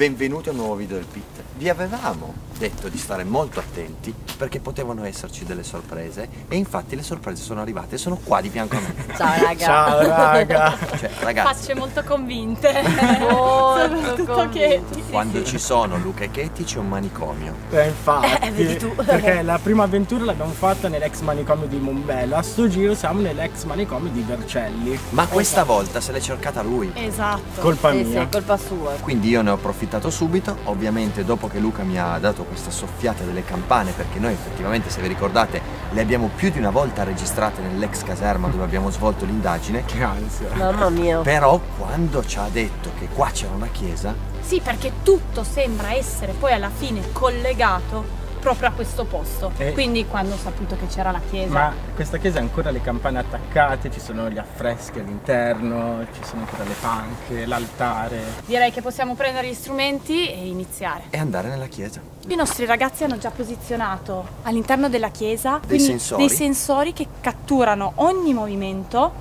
Benvenuti a un nuovo video del Pit. Vi avevamo detto di stare molto attenti perché potevano esserci delle sorprese e infatti le sorprese sono arrivate e sono qua di fianco a me. Ciao raga. Ciao raga. Cioè, ragazzi, Facce molto convinte. Molto Soprattutto che convinte. quando ci sono Luca e Katie c'è un manicomio. Eh, infatti, Eh, vedi tu. perché la prima avventura l'abbiamo fatta nell'ex manicomio di Mombello, a sto giro siamo nell'ex manicomio di Vercelli. Ma questa volta se l'è cercata lui. Esatto. Colpa Sì, mia. sì, colpa sua. Quindi io ne ho approfittato subito, ovviamente dopo che Luca mi ha dato questa soffiata delle campane, perché noi effettivamente se vi ricordate le abbiamo più di una volta registrate nell'ex caserma dove abbiamo svolto l'indagine, Che ansia. Mamma mia. però quando ci ha detto che qua c'era una chiesa, Sì, perché tutto sembra essere poi alla fine collegato proprio a questo posto. Eh. Quindi quando ho saputo che c'era la chiesa. Ma questa chiesa ha ancora le campane attaccate, ci sono gli affreschi all'interno, ci sono ancora le panche, l'altare. Direi che possiamo prendere gli strumenti e iniziare. e andare nella chiesa. I nostri ragazzi hanno già posizionato all'interno della chiesa Dei sensori. dei sensori che catturano ogni movimento.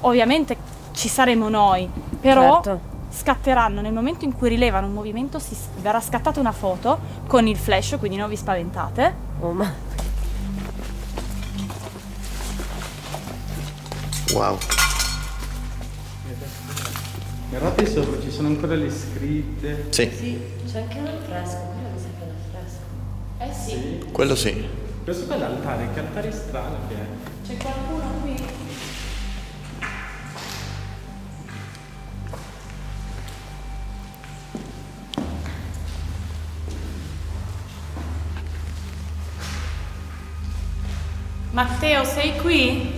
Ovviamente ci saremo noi, però Certo. Scatteranno nel momento in cui rilevano un movimento, si, verrà scattata una foto con il flash, quindi non vi spaventate. Oh, ma... Wow. Guardate sopra, ci sono ancora le scritte. Sì, Sì, c'è anche un affresco, quello mi è un affresco. Eh sì, quello sì. Questo qua è l'altare, che altare strano che è. c'è qualcuno qui. Matteo, sei qui?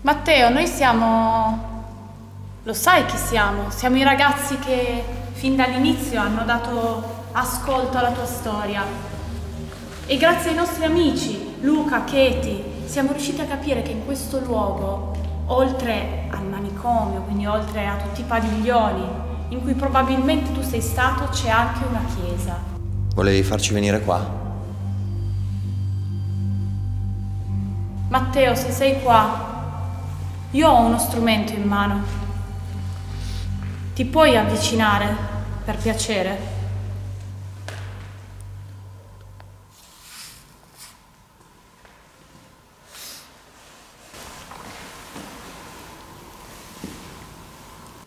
Matteo, noi siamo... Lo sai chi siamo? Siamo i ragazzi che fin dall'inizio hanno dato ascolto alla tua storia. E grazie ai nostri amici, Luca, Katie, siamo riusciti a capire che in questo luogo, oltre al manicomio, quindi oltre a tutti i padiglioni in cui probabilmente tu sei stato, c'è anche una chiesa. Volevi farci venire qua? Matteo, se sei qua, io ho uno strumento in mano. Ti puoi avvicinare, per piacere?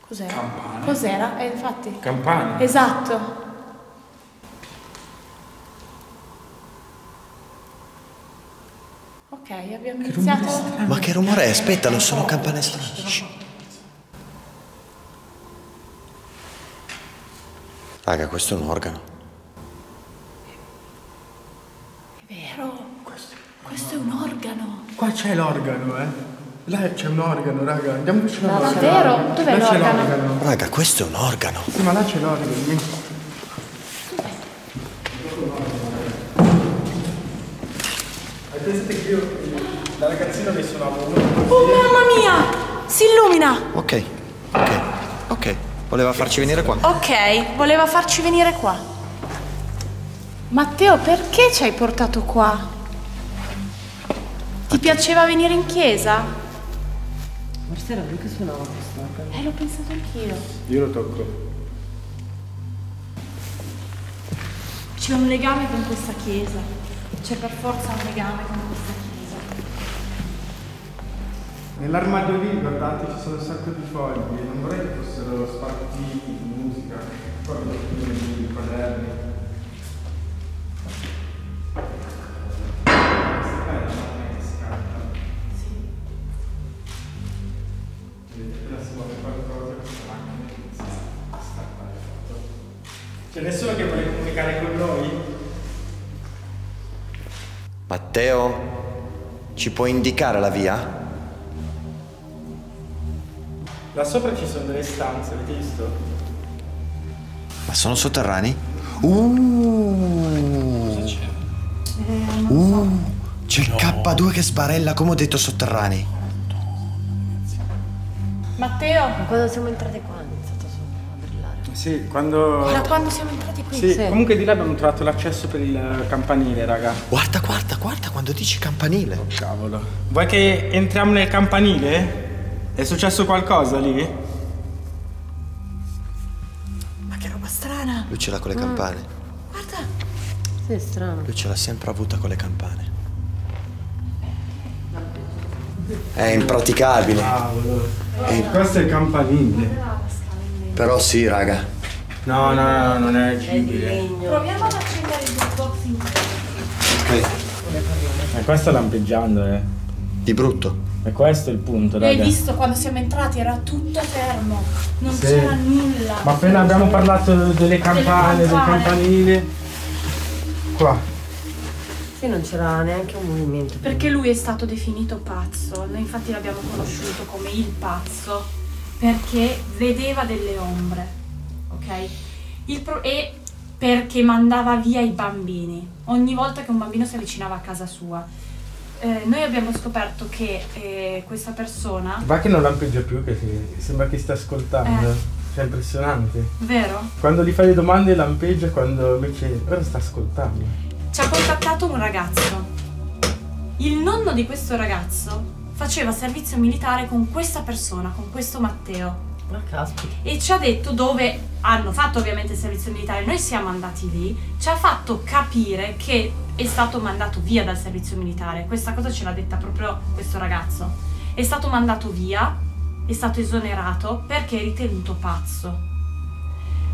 Cos'era? Campane. Cos'era? Eh, infatti. Campane? Esatto. Ok, abbiamo iniziato. Ma che rumore è? Aspetta, non sono campane strane. Raga, questo è un organo. È vero. Questo è un organo. Qua c'è l'organo, eh. Là c'è un organo, raga. Andiamo vicino No, all'organo. davvero? Dov'è Là c'è l'organo? l'organo. Raga, questo è un organo. Sì, ma là c'è l'organo. Oh mamma mia! Si illumina! Ok, ok, ok. Voleva farci venire qua. Ok, voleva farci venire qua. Matteo, perché ci hai portato qua? Ti piaceva venire in chiesa? Forse era lui che suonava questo organo. Eh, l'ho pensato anch'io. Io lo tocco. C'è un legame con questa chiesa. C'è per forza un legame con questa chiesa. Nell'armadio lì, guardate, ci sono un sacco di fogli. Non vorrei che fossero spartiti di musica. Qua vedo i quaderni. Questa è la macchina che scatta. Vedete, appena si muove qualcosa, questa macchina inizia a scattare foto. C'è nessuno che vuole comunicare con noi? Matteo, ci puoi indicare la via? Là sopra ci sono delle stanze, avete visto? Ma sono sotterranei? Uh, uh, c'è il K2 che sbarella, come ho detto, sotterranei. Matteo, Ma quando siamo entrati qua. Sì, quando... da quando siamo entrati qui? Sì, Sì. comunque di là abbiamo trovato l'accesso per il campanile, raga. Guarda, guarda, guarda quando dici campanile. Cavolo. Vuoi che entriamo nel campanile? È successo qualcosa lì? Ma che roba strana! Lui ce l'ha con le campane. Guarda! Sì, è strano. Lui ce l'ha sempre avuta con le campane. È impraticabile. Cavolo. Questo è il campanile. Però sì, raga. No, no, no, non è È agibile. Proviamo ad accendere il box in Ok. E questo lampeggiando, eh. Di brutto. E questo è il punto, raga. visto quando siamo entrati? Era tutto fermo, non Sì. c'era nulla. Ma appena abbiamo parlato delle campane, del campane. campanile. Qua. Sì, non c'era neanche un movimento. Perché lui è stato definito pazzo, noi infatti l'abbiamo conosciuto come il pazzo, perché vedeva delle ombre, ok? Il pro- e perché mandava via i bambini, ogni volta che un bambino si avvicinava a casa sua. Eh, noi abbiamo scoperto che eh, questa persona, Va che non lampeggia più, che si- sembra che stia ascoltando. Eh. Cioè, è impressionante. vero? Quando gli fai le domande lampeggia, quando invece ora sta ascoltando. Ci ha contattato un ragazzo. Il nonno di questo ragazzo faceva servizio militare con questa persona, con questo Matteo. Ma caspita. e ci ha detto dove hanno fatto ovviamente il servizio militare, noi siamo andati lì, ci ha fatto capire che è stato mandato via dal servizio militare, questa cosa ce l'ha detta proprio questo ragazzo, è stato mandato via, è stato esonerato perché è ritenuto pazzo.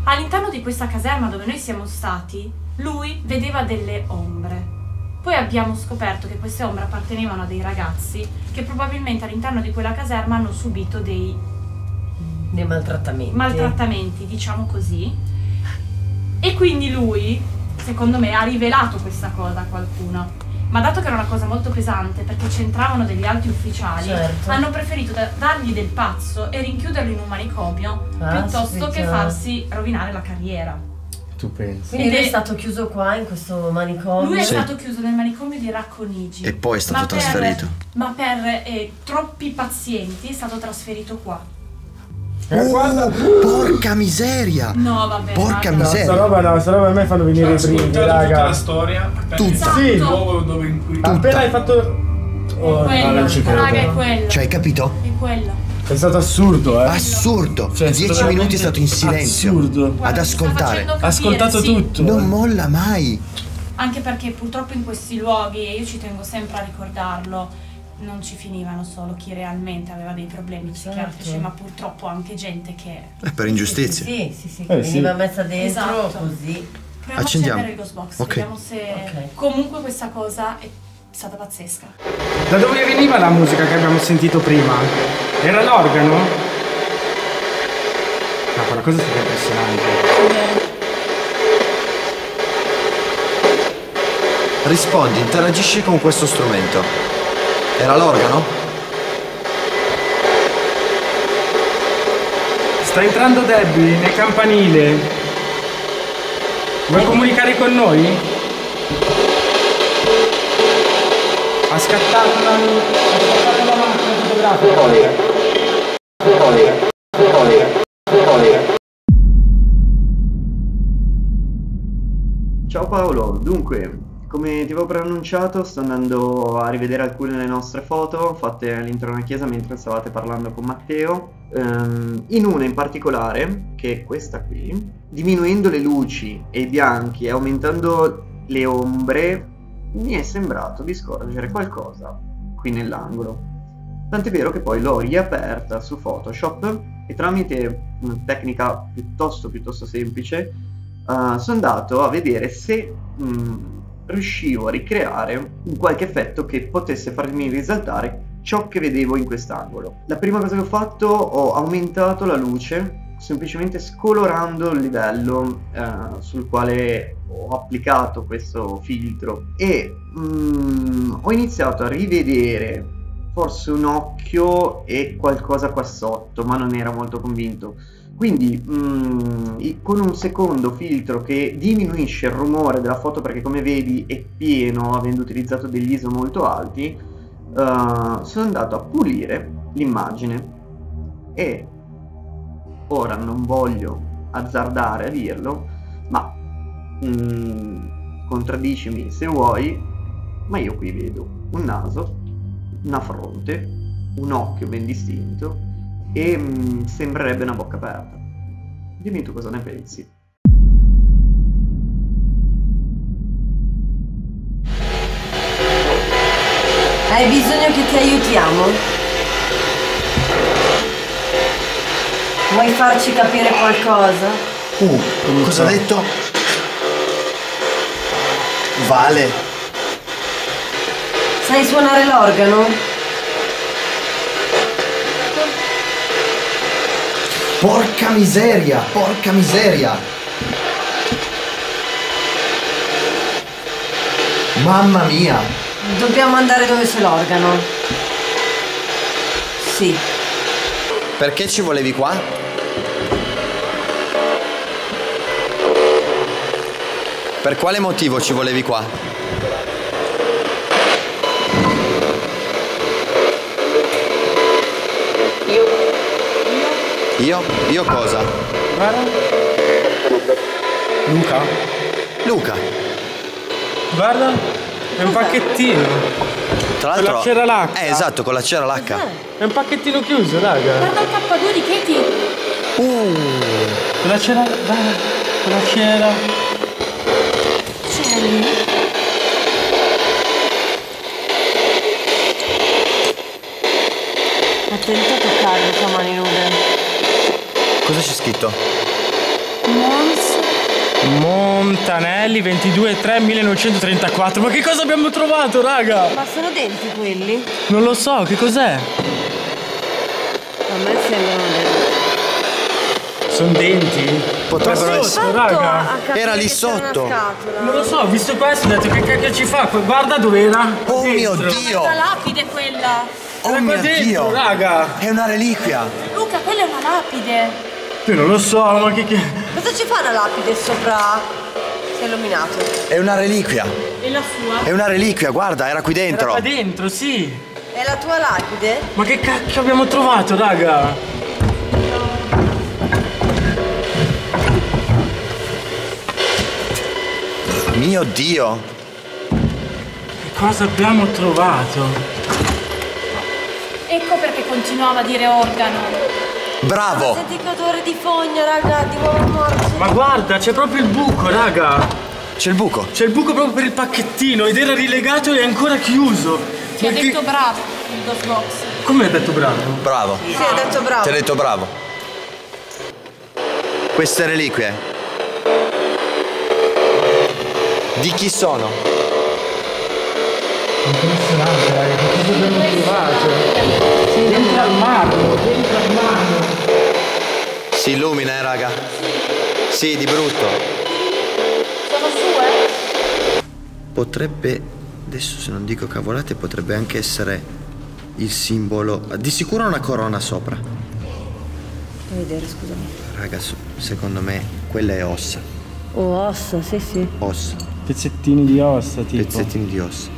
All'interno di questa caserma dove noi siamo stati, lui vedeva delle ombre. Poi abbiamo scoperto che queste ombre appartenevano a dei ragazzi che probabilmente all'interno di quella caserma hanno subito dei Dei maltrattamenti. maltrattamenti, diciamo così. E quindi lui, secondo me, ha rivelato questa cosa a qualcuno. Ma dato che era una cosa molto pesante perché c'entravano degli alti ufficiali, Certo. hanno preferito da- dargli del pazzo e rinchiuderlo in un manicomio piuttosto che farsi rovinare la carriera. Tu pensi? Quindi Ed lui è stato chiuso qua in questo manicomio. Lui è Sì. stato chiuso nel manicomio di Racconigi. E poi è stato ma per- trasferito. ma per eh, troppi pazienti è stato trasferito qua. Eh, guarda! Porca miseria! No, vabbè. Porca raga. No, miseria. sta roba no, sta roba a me fanno venire i brividi, ascoltato tutta la raga. storia appena Tutta. Sì. luogo dove in cui Appena hai fatto. Oh, Quello, no, non ci credo. raga, è quello. Cioè, hai capito? È quello. È stato assurdo, eh. Assurdo! Cioè, è Dieci minuti è stato in silenzio. Assurdo. Guarda, Ad ascoltare. Ha ascoltato sì. tutto. Non molla mai. Anche perché purtroppo in questi luoghi, e io ci tengo sempre a ricordarlo, non ci finivano solo chi realmente aveva dei problemi psichiatrici, Certo. ma purtroppo anche gente che... È per ingiustizie. Sì, sì, sì, Eh, sì. veniva messa dentro Esatto. così. Proviamo Accendiamo. a accendere il ghost box, Ok. vediamo se... Ok. Comunque questa cosa è stata pazzesca. Da dove veniva la musica che abbiamo sentito prima? Era l'organo? No, quella cosa è stata impressionante. Rispondi, interagisci con questo strumento. Era l'organo? Sta entrando Debbie nel campanile. Vuoi comunicare con noi? Ha scattato la, ha scattato la macchina fotografica. Ciao Paolo, dunque, come ti avevo preannunciato, sto andando a rivedere alcune delle nostre foto fatte all'interno della chiesa mentre stavate parlando con Matteo. Ehm, in una in particolare, che è questa qui, diminuendo le luci e i bianchi e aumentando le ombre, mi è sembrato di scorgere qualcosa qui nell'angolo. Tant'è vero che poi l'ho riaperta su Photoshop e tramite una tecnica piuttosto piuttosto semplice uh, sono andato a vedere se mm, riuscivo a ricreare un qualche effetto che potesse farmi risaltare ciò che vedevo in quest'angolo. La prima cosa che ho fatto ho aumentato la luce semplicemente scolorando il livello eh, sul quale ho applicato questo filtro e mm, ho iniziato a rivedere forse un occhio e qualcosa qua sotto ma non era molto convinto quindi mm, i- con un secondo filtro che diminuisce il rumore della foto perché come vedi è pieno avendo utilizzato degli ISO molto alti eh, sono andato a pulire l'immagine. E ora non voglio azzardare a dirlo ma mm, contraddicimi se vuoi ma io qui vedo un naso una fronte un occhio ben distinto e mm, sembrerebbe una bocca aperta. Dimmi tu cosa ne pensi. Hai bisogno che ti aiutiamo? Vuoi farci capire qualcosa? Uh, cosa ha detto? Vale. Sai suonare l'organo? Porca miseria, porca miseria. Mamma mia. Dobbiamo andare dove c'è l'organo. Sì. Perché ci volevi qua? Per quale motivo ci volevi qua? Io? Io cosa? Guarda. Luca, Luca. guarda, è un pacchettino. Tra Con la l'altro... cera l'H. Eh, esatto, con la cera l'H. È un pacchettino chiuso, raga. Guarda il K2 di Katie. Con la cera. Dai, con la cera. Cieli. Attento a toccarlo con mani nude. Cosa c'è scritto? Mons. Montanelli 22 3 1934. Ma che cosa abbiamo trovato, raga? Ma sono denti quelli? Non lo so, che cos'è? A me sembrano denti. Sono denti? Potrebbero essere- sotto, raga. Era lì sotto. Non lo so, ho visto questo ho detto che cacchio ci fa? Guarda dov'era. Oh mio Dentro. Dio! La lapide quella. Oh Era mio dentro, Dio! raga. È una reliquia! Luca, quella è una lapide. Io non lo so, ma che. che... Cosa ci fa una lapide sopra? Si è illuminato. È una reliquia! E la sua? È una reliquia, guarda, era qui Era dentro! qua dentro, sì. È la tua lapide? Ma che cacchio abbiamo trovato, raga? Mio Dio! Che cosa abbiamo trovato? Ecco perché continuava a dire organo. Bravo! Senti che odore di fogna, raga, di uova morte. Ma guarda, c'è proprio il buco, raga. C'è il buco! C'è il buco proprio per il pacchettino ed era rilegato e è ancora chiuso. Ti ha Ma che- detto bravo il Ghostbox. Come hai detto bravo? Bravo! Sì, ha detto bravo. Ti ho detto bravo! Queste reliquie di chi sono? Impressionante, raga, che cosa abbiamo trovato? Dentro al marmo, dentro al marmo. Si illumina, eh, raga? Sì, di brutto. Sono sue? Potrebbe, adesso se non dico cavolate, potrebbe anche essere il simbolo. Di sicuro una corona sopra. Fammi vedere, scusami. Raga, secondo me quella è ossa. Oh, ossa, sì, sì. Ossa. Pezzettini di ossa, tipo. Pezzettini di ossa.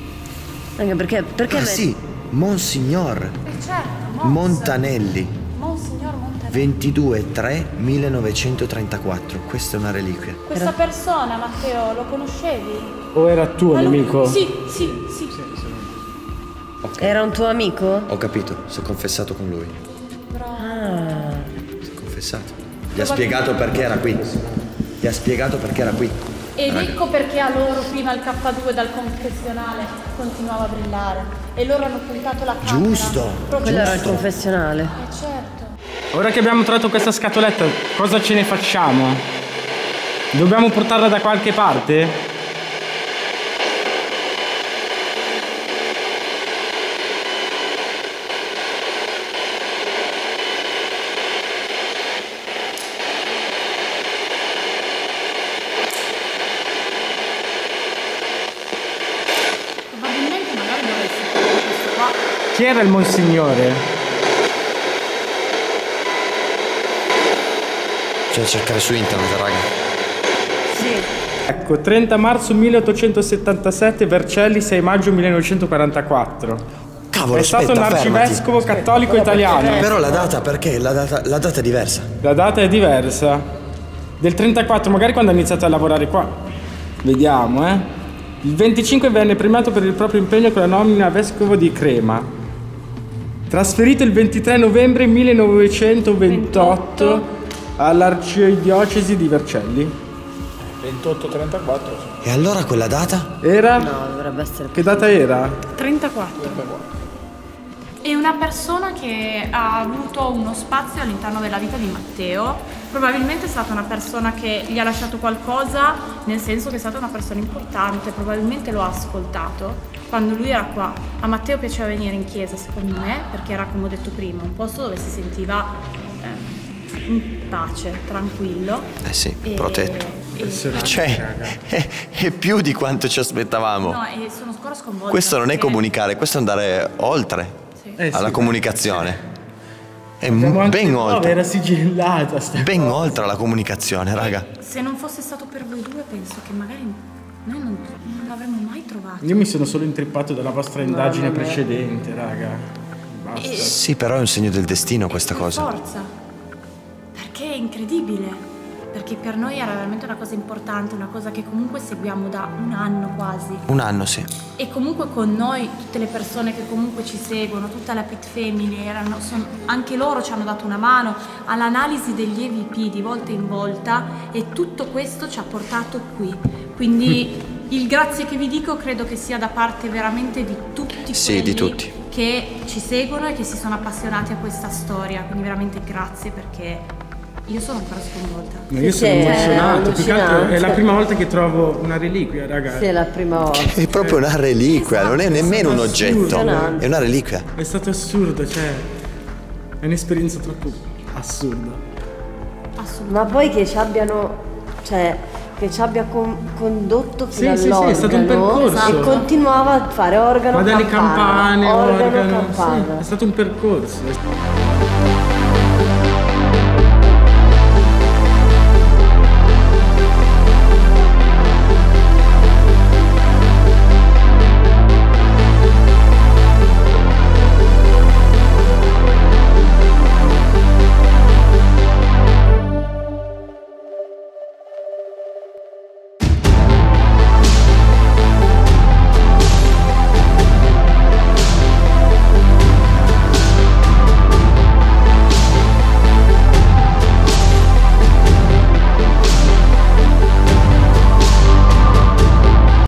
Anche perché, perché Ah sì, Monsignor Eh certo, Mons. Montanelli. Monsignor Montanelli. 22 3 1934. Questa è una reliquia. Questa persona, Matteo, lo conoscevi? O era tuo Ah, lo- nemico? Sì, sì, sì. Era un tuo amico? Ho capito, si è confessato con lui. Ah. Si è confessato. Gli ha spiegato perché era qui. Gli ha spiegato perché era qui. Ed ecco perché a loro prima il K2 dal confessionale continuava a brillare. E loro hanno puntato la camera. Giusto. Proprio Quello era il confessionale. Eh certo. Ora che abbiamo trovato questa scatoletta, cosa ce ne facciamo? Dobbiamo portarla da qualche parte? Probabilmente magari dovresti questo qua. Chi era il Monsignore? Cioè cercare su internet, raga. Sì. Ecco, 30 marzo 1877, Vercelli, 6 maggio 1944. Cavolo, È stato un aspetta, fermati. arcivescovo cattolico italiano. Però la data perché? La data, la data è diversa. La data è diversa. Del 34, magari quando ha iniziato a lavorare qua. Vediamo, eh. Il 25 venne premiato per il proprio impegno con la nomina a vescovo di Crema. Trasferito il 23 novembre 1928 all'arcidiocesi di Vercelli. 28-34. E allora quella data? Era? No, dovrebbe essere Che data era? 34. È una persona che ha avuto uno spazio all'interno della vita di Matteo. Probabilmente è stata una persona che gli ha lasciato qualcosa, nel senso che è stata una persona importante, probabilmente lo ha ascoltato. Quando lui era qua, a Matteo piaceva venire in chiesa, secondo me, perché era, come ho detto prima, un posto dove si sentiva in pace, tranquillo. Eh sì, E- protetto. e- Cioè, è, è più di quanto ci aspettavamo. No, e sono ancora sconvolta. Questo non è comunicare, questo è andare oltre Sì. Eh sì. alla comunicazione. È Abbiamo anche ben oltre. Era sigillata Ben oltre la comunicazione, raga. Se non fosse stato per voi due, penso che magari noi non, non l'avremmo mai trovato. Io mi sono solo intrippato dalla vostra indagine precedente, raga. Basta. Sì, però è un segno del destino questa Per cosa. Forza. Perché è incredibile. Perché per noi era veramente una cosa importante, una cosa che comunque seguiamo da un anno quasi. Un anno, sì. E comunque con noi, tutte le persone che comunque ci seguono, tutta la Pit Family, erano, son- anche loro ci hanno dato una mano all'analisi degli EVP di volta in volta e tutto questo ci ha portato qui. Quindi il grazie che vi dico credo che sia da parte veramente di tutti Sì, di tutti. che ci seguono e che si sono appassionati a questa storia. Quindi veramente grazie perché io sono ancora sconvolta. Ma io Sì, sono sì, è emozionato. Più che altro è la prima volta che trovo una reliquia, raga. Sì, è la prima volta. È proprio una reliquia, non è nemmeno un oggetto. È una reliquia. È stato assurdo, cioè. È un'esperienza troppo assurda. Assolutamente. Ma poi che ci abbiano, cioè, che ci abbia con- condotto fino Sì, sì, sì, all'organo è stato un percorso. e continuava a fare organo Ma dalle campana, campane, organo organo. campana. Sì, è stato un percorso.